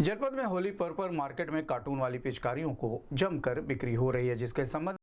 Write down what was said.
जनपद में होली पर्व पर मार्केट में कार्टून वाली पिचकारियों को जमकर बिक्री हो रही है, जिसके संबंध